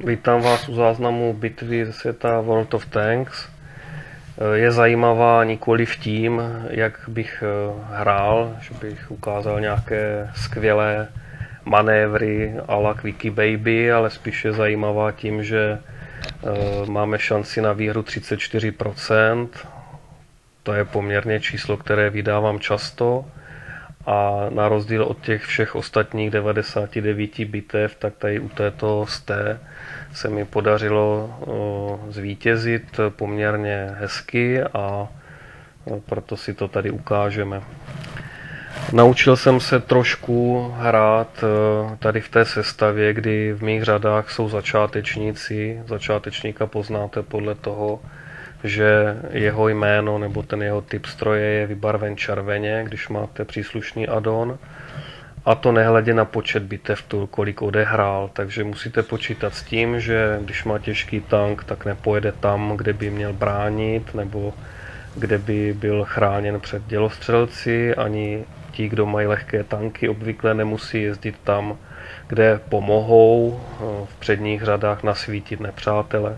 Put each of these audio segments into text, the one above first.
Vítám vás u záznamu bitvy ze světa World of Tanks. Je zajímavá nikoli v tím, jak bych eh, hrál, že bych ukázal nějaké skvělé manévry a la Quickie Baby, ale spíše zajímavá tím, že eh, máme šanci na výhru 34%. To je poměrně číslo, které vydávám často a na rozdíl od těch všech ostatních 99 bitev, tak tady u této sté se mi podařilo zvítězit poměrně hezky a proto si to tady ukážeme. Naučil jsem se trošku hrát tady v té sestavě, kdy v mých řadách jsou začátečníci. Začátečníka poznáte podle toho, že jeho jméno nebo ten jeho typ stroje je vybarven červeně, když máte příslušný addon. A to nehledě na počet bitev, tu, kolik odehrál. Takže musíte počítat s tím, že když má těžký tank, tak nepojede tam, kde by měl bránit, nebo kde by byl chráněn před dělostřelci. Ani ti, kdo mají lehké tanky, obvykle nemusí jezdit tam, kde pomohou eh, v předních řadách nasvítit nepřátele.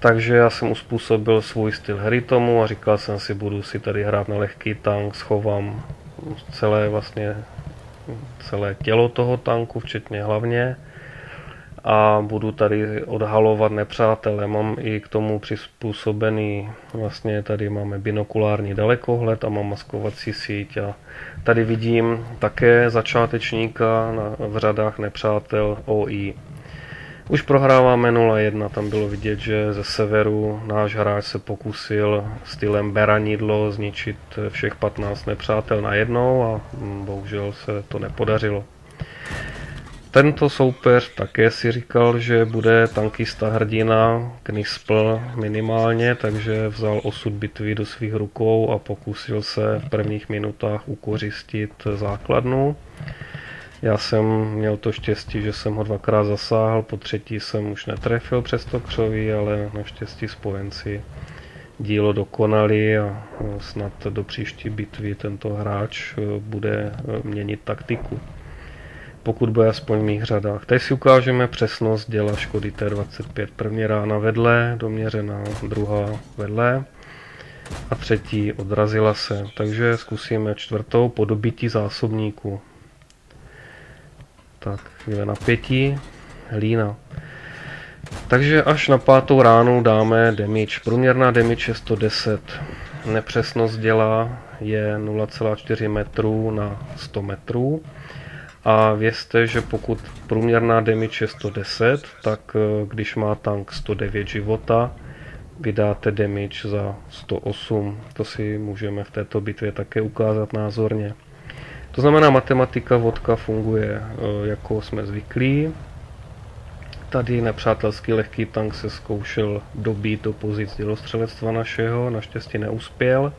Takže já jsem uspůsobil svůj styl hry tomu a říkal jsem si, budu si tady hrát na lehký tank, schovám celé vlastně celé tělo toho tanku, včetně hlavně a budu tady odhalovat nepřátele. Mám i k tomu přizpůsobený, vlastně tady máme binokulární dalekohled a mám maskovací síť a tady vidím také začátečníka v řadách nepřátel OI. Už prohráváme 0-1, tam bylo vidět, že ze severu náš hráč se pokusil stylem beranidlo zničit všech 15 nepřátel na jednou a bohužel se to nepodařilo. Tento soupeř také si říkal, že bude tankista hrdina, Knispl minimálně, takže vzal osud bitvy do svých rukou a pokusil se v prvních minutách ukořistit základnu. Já jsem měl to štěstí, že jsem ho dvakrát zasáhl, po třetí jsem už netrefil přes to křoví, ale naštěstí spojenci dílo dokonali a snad do příští bitvy tento hráč e, bude e, měnit taktiku. Pokud bude aspoň v mých řadách. Teď si ukážeme přesnost děla Škody T25. První rána vedle, doměřená, druhá vedle a třetí odrazila se. Takže zkusíme čtvrtou po dobití zásobníku. Tak, chvíle napětí, hlína. Takže až na pátou ránu dáme damage. Průměrná damage je 110. Nepřesnost děla je 0,4 metrů na 100 metrů. A vězte, že pokud průměrná damage je 110, tak eh, když má tank 109 života, vydáte damage za 108. To si můžeme v této bitvě také ukázat názorně. To znamená, matematika vodka funguje eh, jako jsme zvyklí. Tady nepřátelský lehký tank se zkoušel dobít do pozic dělostřelectva našeho, naštěstí neuspěl.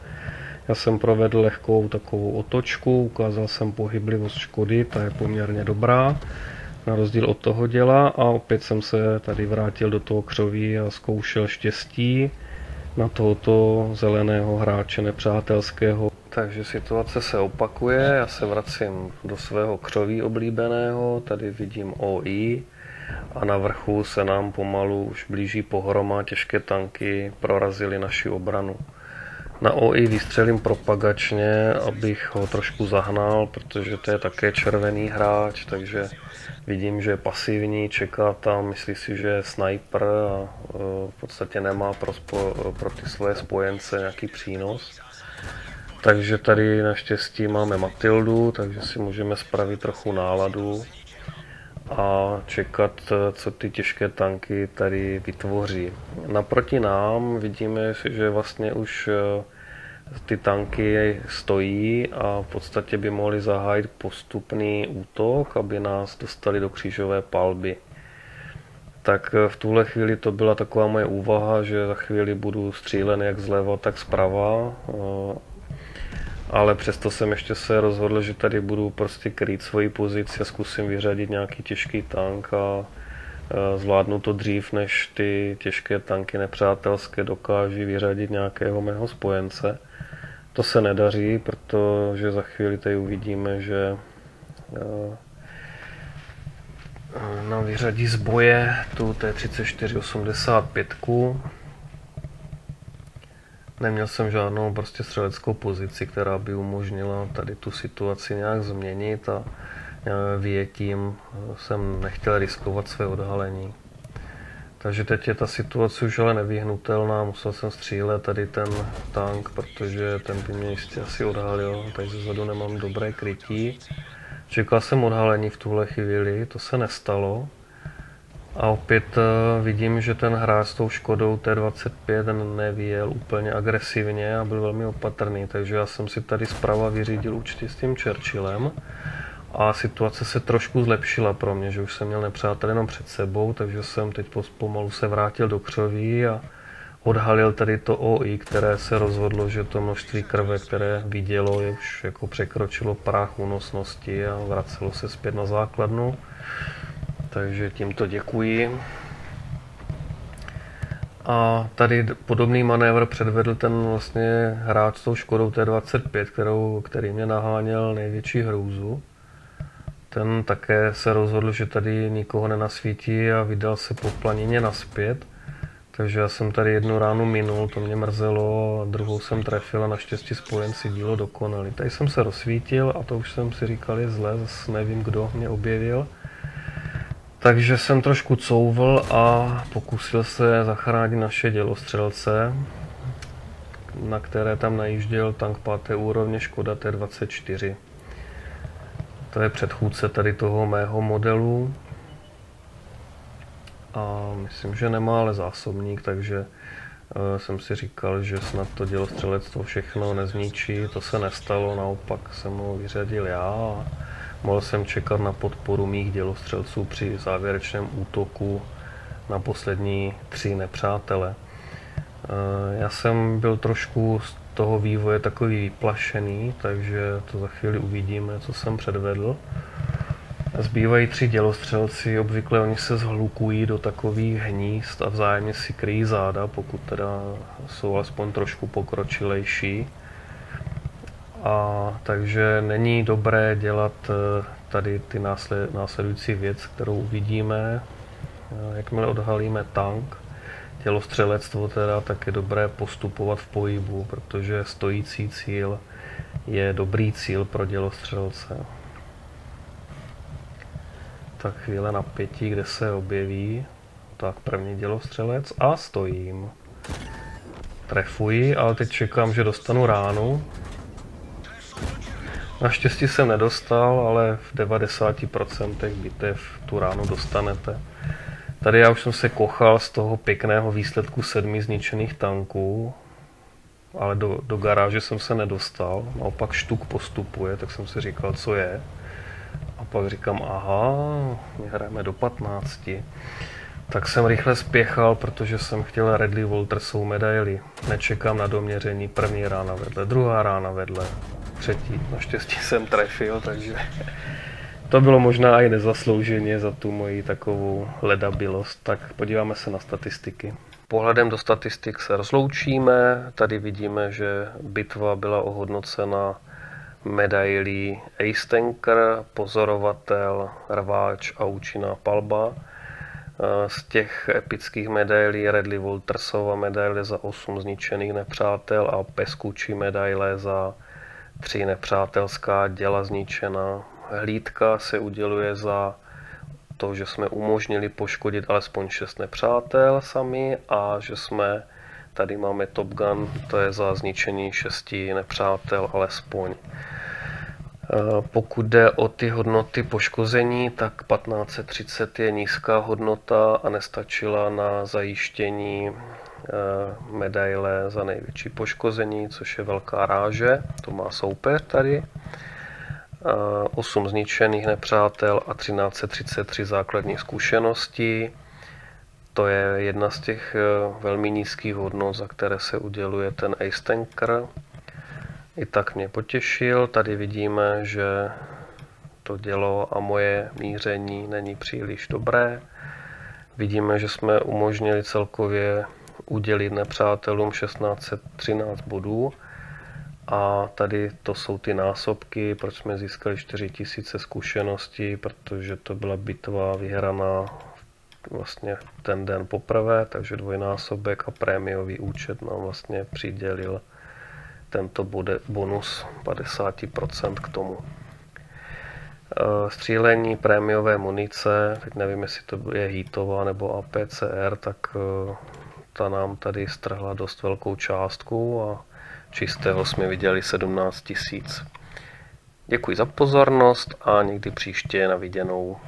Já jsem provedl lehkou takovou otočku, ukázal jsem pohyblivost Škody, ta je poměrně dobrá, na rozdíl od toho děla a opět jsem se tady vrátil do toho křoví a zkoušel štěstí na tohoto zeleného hráče nepřátelského. Takže situace se opakuje, já se vracím do svého křoví oblíbeného, tady vidím OI a na vrchu se nám pomalu už blíží pohroma, těžké tanky prorazily naši obranu. Na OI vystřelím propagačně, abych ho trošku zahnal, protože to je také červený hráč, takže vidím, že je pasivní, čeká tam, myslí si, že je sniper a e, v podstatě nemá pro, pro ty svoje spojence nějaký přínos. Takže tady naštěstí máme Matildu, takže si můžeme spravit trochu náladu a čekat, co ty těžké tanky tady vytvoří. Naproti nám vidíme, že vlastně už eh, ty tanky stojí a v podstatě by mohli zahájit postupný útok, aby nás dostali do křížové palby. Tak eh, v tuhle chvíli to byla taková moje úvaha, že za chvíli budu střílen jak zleva, tak zprava eh, ale přesto jsem ještě se rozhodl, že tady budu prostě krýt svoji pozici a zkusím vyřadit nějaký těžký tank a zvládnu to dřív, než ty těžké tanky nepřátelské dokáží vyřadit nějakého mého spojence. To se nedaří, protože za chvíli tady uvidíme, že nám vyřadí z boje tu T-3485. Neměl jsem žádnou prostě střeleckou pozici, která by umožnila tady tu situaci nějak změnit a vyjetím jsem nechtěl riskovat své odhalení. Takže teď je ta situace už ale nevyhnutelná, musel jsem střílet tady ten tank, protože ten by mě jistě asi odhalil, takže zadu nemám dobré krytí. Čekal jsem odhalení v tuhle chvíli, to se nestalo. A opět eh, vidím, že ten hráč s tou Škodou T25 nevyjel úplně agresivně a byl velmi opatrný, takže já jsem si tady zprava vyřídil určitě s tím Churchillem a situace se trošku zlepšila pro mě, že už jsem měl nepřátel jenom před sebou, takže jsem teď pomalu se vrátil do křoví a odhalil tady to OI, které se rozhodlo, že to množství krve, které vidělo, je už jako překročilo práh únosnosti a vracelo se zpět na základnu. Takže tímto děkuji. A tady podobný manévr předvedl ten vlastně hráč s tou Škodou T25, kterou, který mě naháněl největší hrůzu. Ten také se rozhodl, že tady nikoho nenasvítí a vydal se po planině naspět. Takže já jsem tady jednu ránu minul, to mě mrzelo, druhou jsem trefil a naštěstí spojenci dílo dokonali. Tady jsem se rozsvítil a to už jsem si říkal je zle, zase nevím, kdo mě objevil. Takže jsem trošku couvl a pokusil se zachránit naše dělostřelce, na které tam najížděl tank 5. úrovně Škoda T24. To je předchůdce tady toho mého modelu. A myslím, že nemá ale zásobník, takže uh, jsem si říkal, že snad to dělostřelectvo všechno nezničí. To se nestalo, naopak jsem ho vyřadil já mohl jsem čekat na podporu mých dělostřelců při závěrečném útoku na poslední tři nepřátele. Uh, já jsem byl trošku z toho vývoje takový vyplašený, takže to za chvíli uvidíme, co jsem předvedl. Zbývají tři dělostřelci, obvykle oni se zhlukují do takových hnízd a vzájemně si kryjí záda, pokud teda jsou aspoň trošku pokročilejší. A takže není dobré dělat eh, tady ty násled, následující věc, kterou uvidíme, eh, jakmile odhalíme tank, tělostřelectvo teda, tak je dobré postupovat v pohybu, protože stojící cíl je dobrý cíl pro dělostřelce. Tak chvíle napětí, kde se objeví. Tak první dělostřelec a stojím. Trefuji, ale teď čekám, že dostanu ránu. Naštěstí jsem nedostal, ale v 90% bitev tu ránu dostanete. Tady já už jsem se kochal z toho pěkného výsledku sedmi zničených tanků, ale do, do garáže jsem se nedostal. Naopak štuk postupuje, tak jsem si říkal, co je. A pak říkám, aha, my hrajeme do 15. Tak jsem rychle spěchal, protože jsem chtěl Redley Waltersovou medaili. Nečekám na doměření, první rána vedle, druhá rána vedle, třetí. Naštěstí jsem trefil, takže to bylo možná i nezaslouženě za tu moji takovou ledabilost. Tak podíváme se na statistiky. Pohledem do statistik se rozloučíme. Tady vidíme, že bitva byla ohodnocena medailí Ace Tanker, pozorovatel, rváč a účinná palba. Z těch epických medailí Redley Waltersova medaile za 8 zničených nepřátel a Peskuči medaile za 3 nepřátelská děla zničená hlídka se uděluje za to, že jsme umožnili poškodit alespoň 6 nepřátel sami a že jsme, tady máme Top Gun, to je za zničení 6 nepřátel alespoň. Eh, pokud jde o ty hodnoty poškození, tak 1530 je nízká hodnota a nestačila na zajištění medaile za největší poškození, což je velká ráže, to má soupeř tady. 8 zničených nepřátel a 1333 základních zkušeností. To je jedna z těch eh, velmi nízkých hodnot, za které se uděluje ten Ace Tanker. I tak mě potěšil. Tady vidíme, že to dělo a moje míření není příliš dobré. Vidíme, že jsme umožnili celkově udělit nepřátelům 1613 bodů A tady to jsou ty násobky, proč jsme získali 4000 zkušeností, protože to byla bitva vyhraná vlastně ten den poprvé, takže dvojnásobek a prémiový účet nám vlastně přidělil tento bude bonus 50% k tomu. Eh, střílení prémiové munice, teď nevím, jestli to je hitová nebo APCR, tak eh, ta nám tady strhla dost velkou částku a čistého jsme viděli 17 tisíc. Děkuji za pozornost a někdy příště na viděnou.